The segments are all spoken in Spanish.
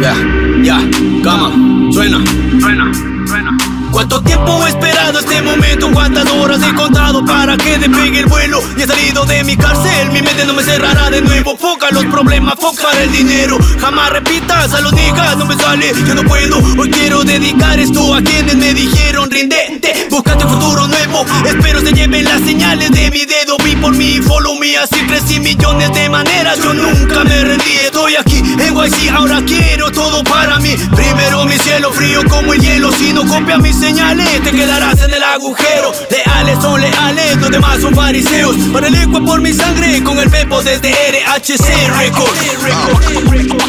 Ya, ya, cama, suena, suena, suena. ¿Cuánto tiempo he esperado este momento? ¿Cuántas horas he contado para que despegue el vuelo? Y he salido de mi cárcel, mi mente no me cerrará de nuevo Foca los problemas, foca el dinero Jamás repitas a los niggas, no me sale, yo no puedo Hoy quiero dedicar esto a quienes me dijeron Rindete, buscate un futuro nuevo. Espero se lleven las señales de mi dedo. Vi por mí, follow me, así crecí millones de maneras. Yo nunca me rendí, estoy aquí en YC Ahora quiero todo para mí. Primero mi cielo frío como el hielo. Si no copia mis señales, te quedarás en el agujero. Leales son leales, los demás son fariseos. Para el por mi sangre, con el pepo desde RHC Records.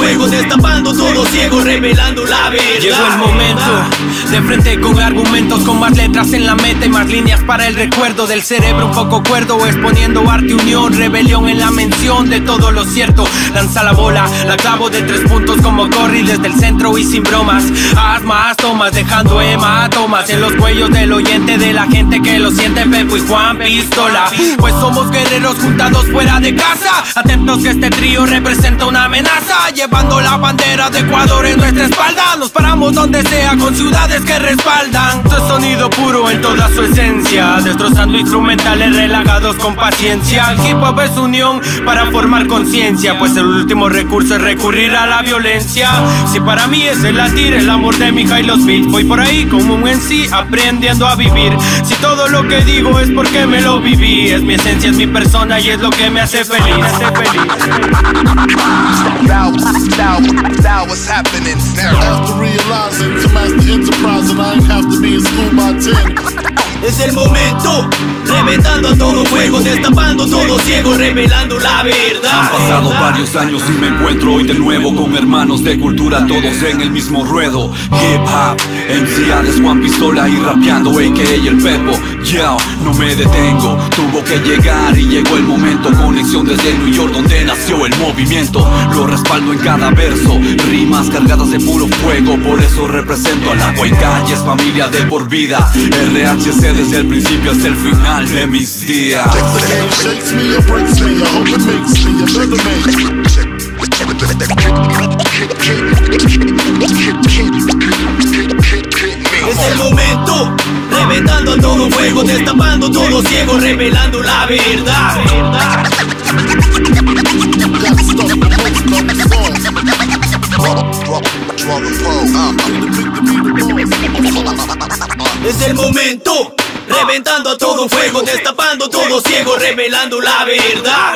Reventando a todo fuego, destapando todo ciego, revelando la verdad. Llegó el momento de frente con argumentos, con más letras en la meta y más líneas para el recuerdo del cerebro un poco cuerdo, exponiendo arte, unión, rebelión en la mención de todo lo cierto. Lanza la bola, la clavo de tres puntos como Corri desde el centro y sin bromas. Haz más tomas, dejando hematomas en los cuellos del oyente, de la gente que lo siente, Pepo y Juan Pistola. Pues somos guerreros juntados fuera de casa, atentos que este trío representa una amenaza Llevando la bandera de Ecuador en nuestra espalda. Nos paramos donde sea con ciudades que respaldan. Tu sonido puro en toda su esencia. Destrozando instrumentales relagados con paciencia. El hip hop es unión para formar conciencia Pues el último recurso es recurrir a la violencia. Si para mí es el latir, el amor de mi y los beats Voy por ahí como un en sí aprendiendo a vivir. Si todo lo que digo es porque me lo viví Es mi esencia, es mi persona y es lo que me hace feliz. Now, now, now what's happening? After realizing to master enterprise and I ain't have to be in school by 10. Es el momento, reventando todo fuego, destapando todo ciego, revelando la verdad. Han pasado varios años y me encuentro hoy de nuevo con hermanos de cultura, todos en el mismo ruedo. Hip hop, MCAdes, Juan Pistola y rapeando, a.k.a. el Pepo. No me detengo, tuvo que llegar y llegó el momento. Conexión desde New York, donde nació el movimiento. Lo respaldo en cada verso, rimas cargadas de puro fuego. Por eso represento a la Calles, familia de por vida. RHC desde el principio hasta el final de mis días. Destapando todo ciego, revelando la verdad. Es el momento, reventando todo fuego, destapando todo ciego, revelando la verdad.